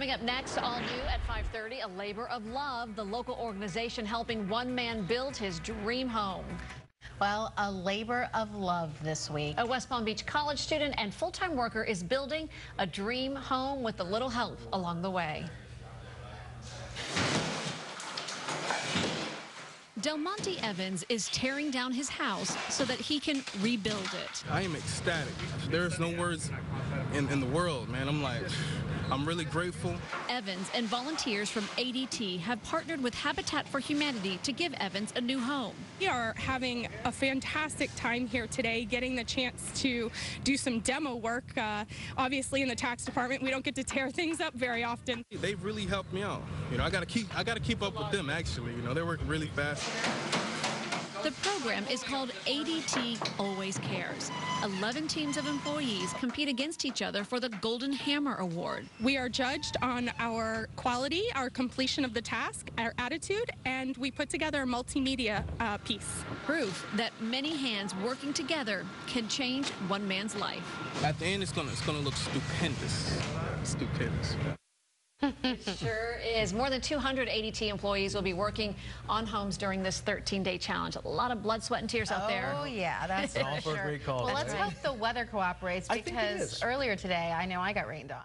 Coming up next, all new at 5:30, a labor of love, the local organization helping one man build his dream home. Well, a labor of love this week. A West Palm Beach college student and full-time worker is building a dream home with a little help along the way. Del Monte Evans is tearing down his house so that he can rebuild it. I am ecstatic. There's no words in, in the world, man. I'm like, I'm really grateful. Evans and volunteers from ADT have partnered with Habitat for Humanity to give Evans a new home. We are having a fantastic time here today, getting the chance to do some demo work. Uh, obviously, in the tax department, we don't get to tear things up very often. They've really helped me out. You know, I gotta keep I gotta keep up with them. Actually, you know, they're working really fast. The program is called ADT Always Cares. 11 teams of employees compete against each other for the Golden Hammer Award. We are judged on our quality, our completion of the task, our attitude, and we put together a multimedia uh, piece. Proof that many hands working together can change one man's life. At the end, it's gonna it's gonna look stupendous, stupendous. Sure is. More than 200 ADT employees will be working on homes during this 13-day challenge. A lot of blood, sweat, and tears out there. Oh, yeah, that's for sure. Well, let's hope the weather cooperates because earlier today, I know I got rained on.